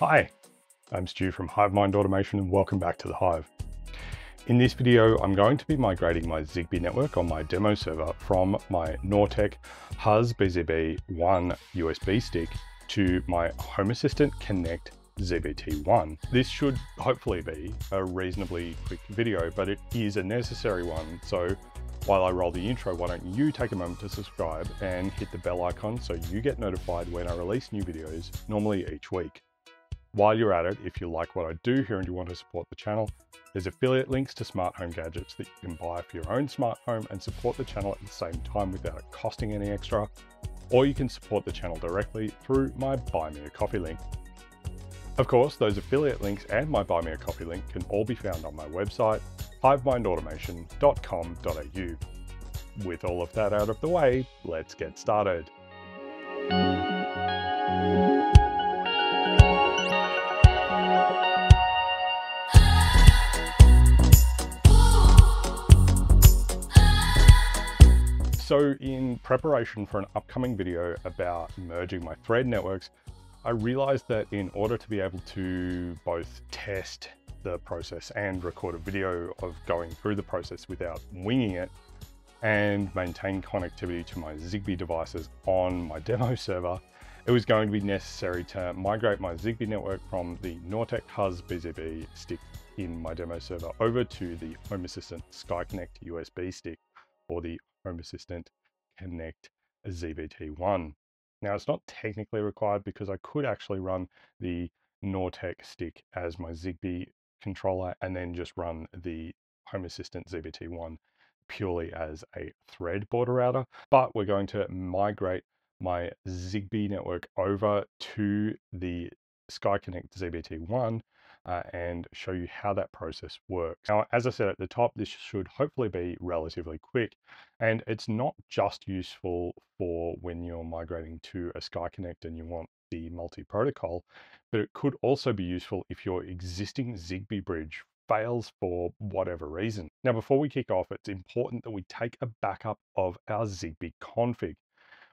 Hi, I'm Stu from HiveMind Automation and welcome back to the Hive. In this video, I'm going to be migrating my ZigBee network on my demo server from my Nortek HUSBZB-1 USB stick to my Home Assistant Connect ZBT1. This should hopefully be a reasonably quick video, but it is a necessary one. So while I roll the intro, why don't you take a moment to subscribe and hit the bell icon so you get notified when I release new videos, normally each week. While you're at it, if you like what I do here and you want to support the channel, there's affiliate links to smart home gadgets that you can buy for your own smart home and support the channel at the same time without it costing any extra. Or you can support the channel directly through my Buy Me a Coffee link. Of course, those affiliate links and my Buy Me a Coffee link can all be found on my website, hivemindautomation.com.au. With all of that out of the way, let's get started. So in preparation for an upcoming video about merging my thread networks, I realized that in order to be able to both test the process and record a video of going through the process without winging it and maintain connectivity to my ZigBee devices on my demo server, it was going to be necessary to migrate my ZigBee network from the Nortek HUZ BZB stick in my demo server over to the Home Assistant SkyConnect USB stick or the Home Assistant Connect ZBT1. Now it's not technically required because I could actually run the Nortek stick as my ZigBee controller and then just run the Home Assistant ZBT1 purely as a thread border router. But we're going to migrate my ZigBee network over to the SkyConnect ZBT1 uh, and show you how that process works. Now, as I said at the top, this should hopefully be relatively quick and it's not just useful for when you're migrating to a SkyConnect and you want the multi-protocol, but it could also be useful if your existing ZigBee bridge fails for whatever reason. Now, before we kick off, it's important that we take a backup of our ZigBee config.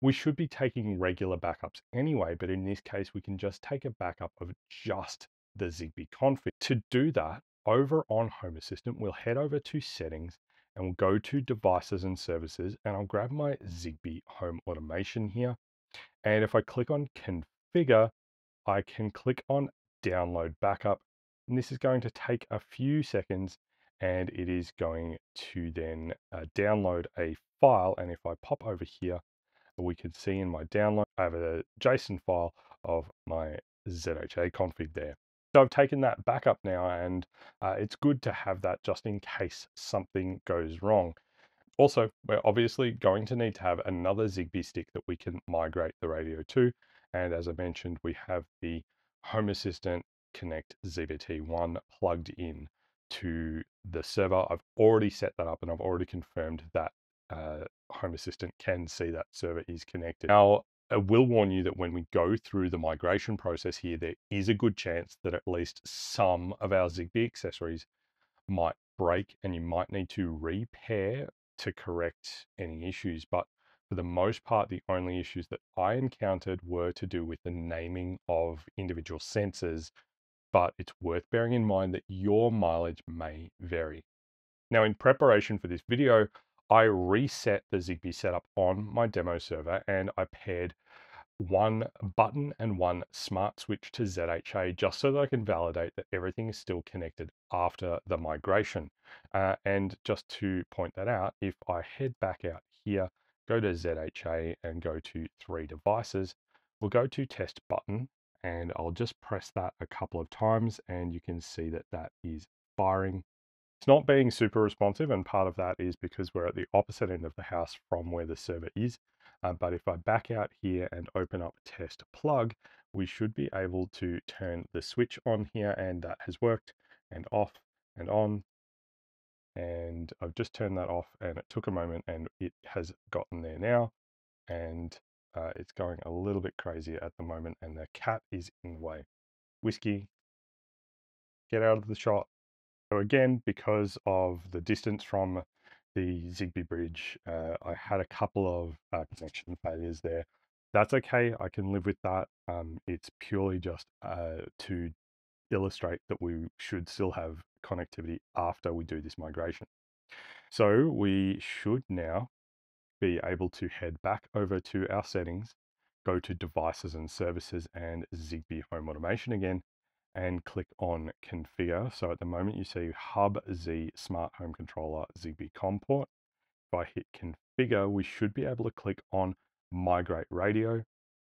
We should be taking regular backups anyway, but in this case, we can just take a backup of just the ZigBee config. To do that, over on Home Assistant, we'll head over to Settings and we'll go to Devices and Services and I'll grab my ZigBee Home Automation here. And if I click on Configure, I can click on Download Backup. And this is going to take a few seconds and it is going to then uh, download a file. And if I pop over here, we can see in my download, I have a JSON file of my ZHA config there. So I've taken that backup now and uh, it's good to have that just in case something goes wrong. Also, we're obviously going to need to have another ZigBee stick that we can migrate the radio to. And as I mentioned, we have the Home Assistant Connect ZBT1 plugged in to the server. I've already set that up and I've already confirmed that uh, Home Assistant can see that server is connected. Now, I will warn you that when we go through the migration process here, there is a good chance that at least some of our ZigBee accessories might break and you might need to repair to correct any issues. But for the most part, the only issues that I encountered were to do with the naming of individual sensors, but it's worth bearing in mind that your mileage may vary. Now, in preparation for this video, I reset the ZigBee setup on my demo server and I paired one button and one smart switch to ZHA just so that I can validate that everything is still connected after the migration. Uh, and just to point that out, if I head back out here, go to ZHA and go to three devices, we'll go to test button and I'll just press that a couple of times and you can see that that is firing it's not being super responsive, and part of that is because we're at the opposite end of the house from where the server is. Uh, but if I back out here and open up test plug, we should be able to turn the switch on here, and that has worked, and off and on. And I've just turned that off, and it took a moment, and it has gotten there now. And uh, it's going a little bit crazy at the moment, and the cat is in the way. Whiskey, get out of the shot. So again, because of the distance from the Zigbee bridge, uh, I had a couple of uh, connection failures there. That's okay. I can live with that. Um, it's purely just uh, to illustrate that we should still have connectivity after we do this migration. So we should now be able to head back over to our settings, go to devices and services and Zigbee home automation again, and click on configure. So at the moment you see hub Z smart home controller Zigbee COM port. If I hit configure, we should be able to click on migrate radio.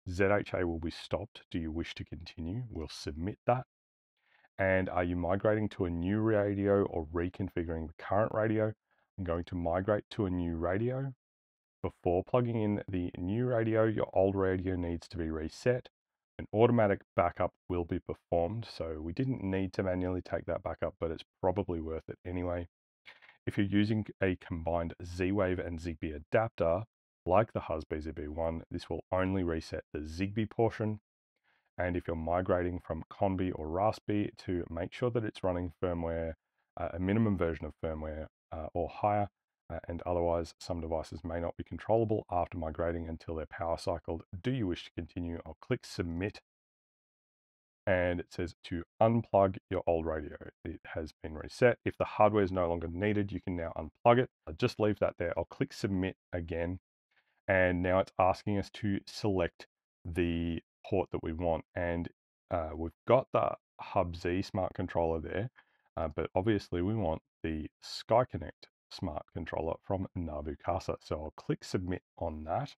ZHA will be stopped. Do you wish to continue? We'll submit that. And are you migrating to a new radio or reconfiguring the current radio? I'm going to migrate to a new radio. Before plugging in the new radio, your old radio needs to be reset. An automatic backup will be performed, so we didn't need to manually take that backup, but it's probably worth it anyway. If you're using a combined Z-Wave and Zigbee adapter, like the Husby ZB1, this will only reset the Zigbee portion, and if you're migrating from ConBee or Raspberry to make sure that it's running firmware, uh, a minimum version of firmware uh, or higher, uh, and otherwise some devices may not be controllable after migrating until they're power cycled. Do you wish to continue? I'll click submit and it says to unplug your old radio. It has been reset. If the hardware is no longer needed, you can now unplug it. I'll just leave that there. I'll click submit again. And now it's asking us to select the port that we want. And uh, we've got the Hub Z smart controller there, uh, but obviously we want the SkyConnect smart controller from Nabu Casa. So I'll click submit on that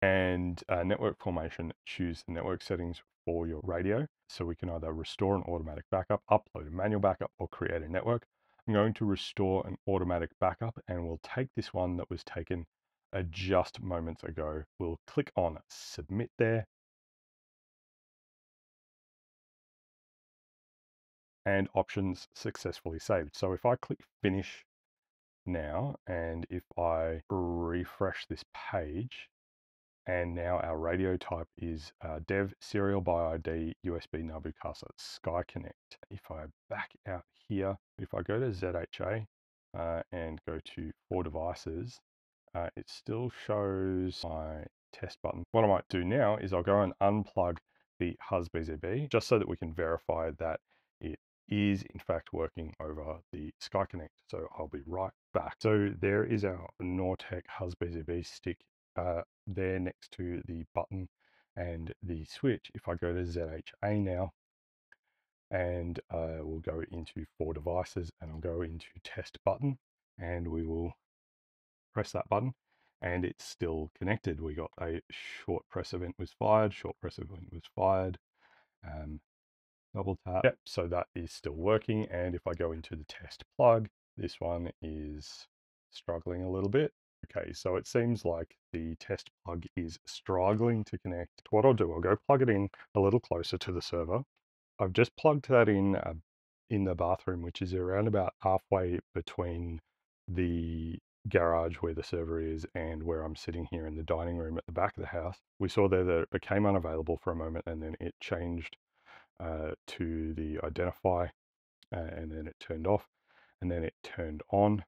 and uh, network formation, choose the network settings for your radio. So we can either restore an automatic backup, upload a manual backup, or create a network. I'm going to restore an automatic backup and we'll take this one that was taken uh, just moments ago. We'll click on submit there and options successfully saved. So if I click finish now, and if I refresh this page, and now our radio type is uh, dev serial by ID USB Nabu Casa Sky Connect. If I back out here, if I go to ZHA uh, and go to four devices, uh, it still shows my test button. What I might do now is I'll go and unplug the HusBZB just so that we can verify that is in fact working over the Sky Connect. So I'll be right back. So there is our Nortek HusBZB stick uh, there next to the button and the switch. If I go to ZHA now, and uh, we'll go into four devices and I'll go into test button and we will press that button and it's still connected. We got a short press event was fired, short press event was fired. Um, double tap. Yep, so that is still working. And if I go into the test plug, this one is struggling a little bit. Okay, so it seems like the test plug is struggling to connect. What I'll do, I'll go plug it in a little closer to the server. I've just plugged that in uh, in the bathroom, which is around about halfway between the garage where the server is and where I'm sitting here in the dining room at the back of the house. We saw there that it became unavailable for a moment and then it changed uh, to the identify uh, and then it turned off and then it turned on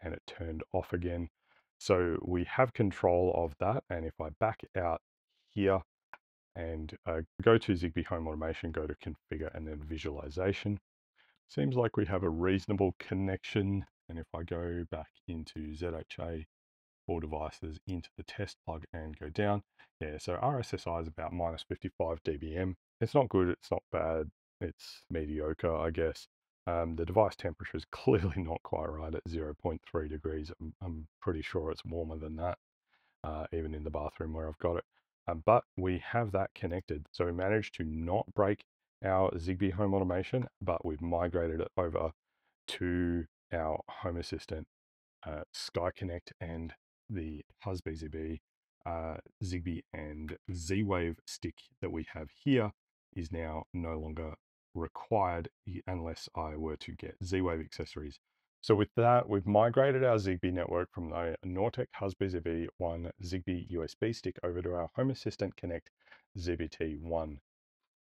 and it turned off again. So we have control of that. And if I back out here and uh, go to Zigbee Home Automation, go to configure and then visualization, seems like we have a reasonable connection. And if I go back into ZHA four devices into the test plug and go down, yeah, so RSSI is about minus 55 dBm. It's not good, it's not bad, it's mediocre, I guess. Um, the device temperature is clearly not quite right at 0.3 degrees. I'm, I'm, pretty sure it's warmer than that, uh, even in the bathroom where I've got it. Um, but we have that connected. So we managed to not break our Zigbee home automation, but we've migrated it over to our Home Assistant, uh, Sky Connect, and the HusBZB, uh, Zigbee, and Z-Wave stick that we have here is now no longer required unless I were to get Z-Wave accessories. So with that, we've migrated our Zigbee network from the Nortek Husby ZB1 Zigbee USB stick over to our Home Assistant Connect ZBT1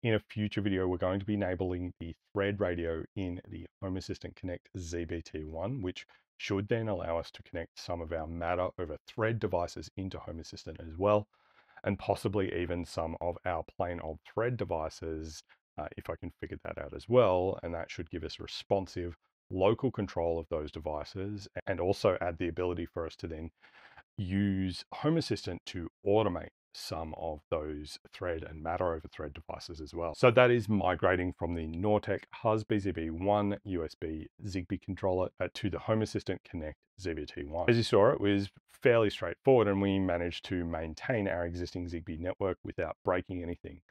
in a future video, we're going to be enabling the thread radio in the Home Assistant Connect ZBT1, which should then allow us to connect some of our Matter over thread devices into Home Assistant as well, and possibly even some of our plain old thread devices, uh, if I can figure that out as well. And that should give us responsive local control of those devices and also add the ability for us to then use Home Assistant to automate some of those thread and matter over thread devices as well. So that is migrating from the Nortek HUSBZB-1 USB Zigbee controller uh, to the Home Assistant Connect ZBT1. As you saw, it was fairly straightforward and we managed to maintain our existing Zigbee network without breaking anything.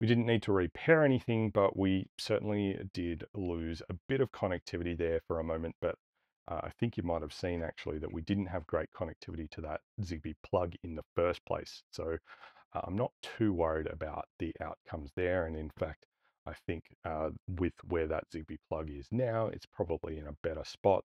We didn't need to repair anything, but we certainly did lose a bit of connectivity there for a moment, but uh, I think you might have seen actually that we didn't have great connectivity to that Zigbee plug in the first place. So uh, I'm not too worried about the outcomes there. And in fact, I think uh, with where that Zigbee plug is now, it's probably in a better spot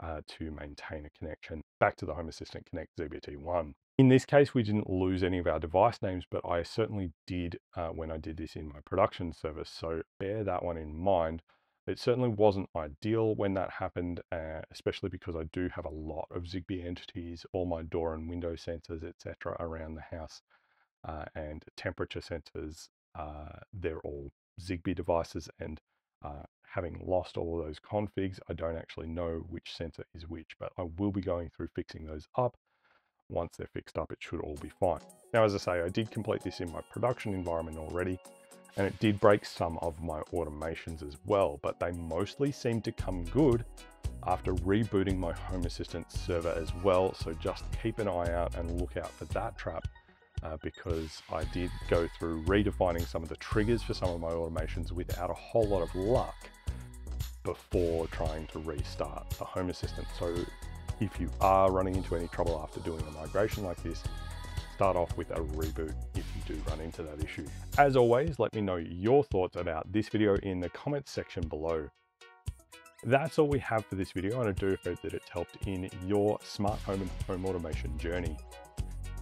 uh, to maintain a connection back to the Home Assistant Connect ZBT1. In this case, we didn't lose any of our device names, but I certainly did uh, when I did this in my production service. So bear that one in mind. It certainly wasn't ideal when that happened, uh, especially because I do have a lot of Zigbee entities, all my door and window sensors, etc., around the house, uh, and temperature sensors. Uh, they're all Zigbee devices, and uh, having lost all of those configs, I don't actually know which sensor is which, but I will be going through fixing those up. Once they're fixed up, it should all be fine. Now, as I say, I did complete this in my production environment already, and it did break some of my automations as well, but they mostly seem to come good after rebooting my Home Assistant server as well. So just keep an eye out and look out for that trap uh, because I did go through redefining some of the triggers for some of my automations without a whole lot of luck before trying to restart the Home Assistant. So if you are running into any trouble after doing a migration like this, start off with a reboot if do run into that issue. As always, let me know your thoughts about this video in the comments section below. That's all we have for this video and I do hope that it's helped in your smart home and home automation journey.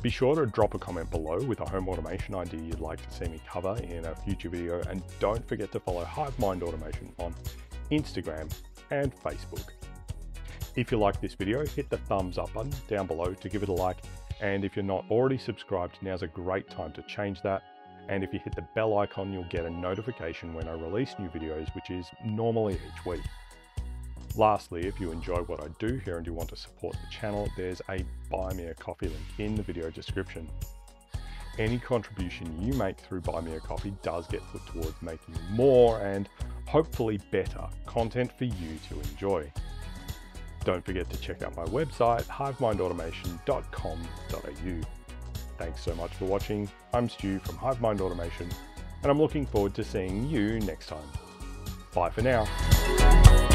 Be sure to drop a comment below with a home automation idea you'd like to see me cover in a future video and don't forget to follow HiveMind Automation on Instagram and Facebook. If you like this video, hit the thumbs up button down below to give it a like and if you're not already subscribed, now's a great time to change that. And if you hit the bell icon, you'll get a notification when I release new videos, which is normally each week. Lastly, if you enjoy what I do here and you want to support the channel, there's a Buy Me a Coffee link in the video description. Any contribution you make through Buy Me a Coffee does get put towards making more and hopefully better content for you to enjoy. Don't forget to check out my website, hivemindautomation.com.au. Thanks so much for watching. I'm Stu from HiveMind Automation, and I'm looking forward to seeing you next time. Bye for now.